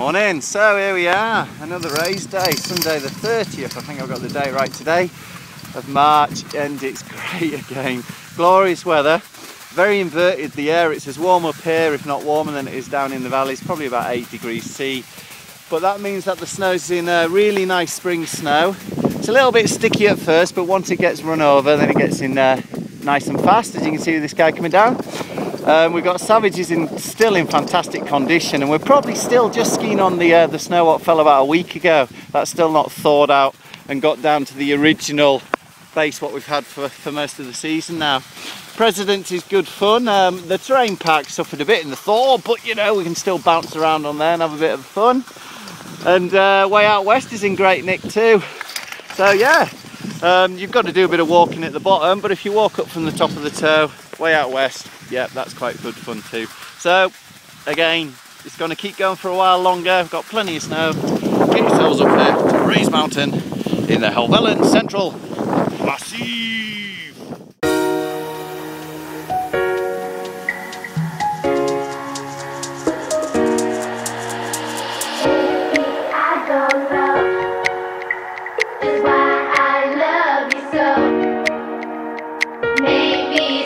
Morning, so here we are, another race day, Sunday the 30th, I think I've got the day right today, of March, and it's great again. Glorious weather, very inverted the air, it's as warm up here, if not warmer than it is down in the valley, it's probably about 8 degrees C, but that means that the snow's in a really nice spring snow. It's a little bit sticky at first, but once it gets run over, then it gets in uh, nice and fast, as you can see with this guy coming down. Um, we've got Savages in, still in fantastic condition and we're probably still just skiing on the, uh, the snow what fell about a week ago. That's still not thawed out and got down to the original base what we've had for, for most of the season now. President is good fun. Um, the terrain park suffered a bit in the thaw, but you know, we can still bounce around on there and have a bit of fun. And uh, way out west is in great nick too. So yeah, um, you've got to do a bit of walking at the bottom, but if you walk up from the top of the tow, way out west. Yeah, that's quite good fun too. So, again, it's going to keep going for a while longer. We've got plenty of snow. Get yourselves up there to Raise Mountain in the Helvellyn Central Massif. Maybe.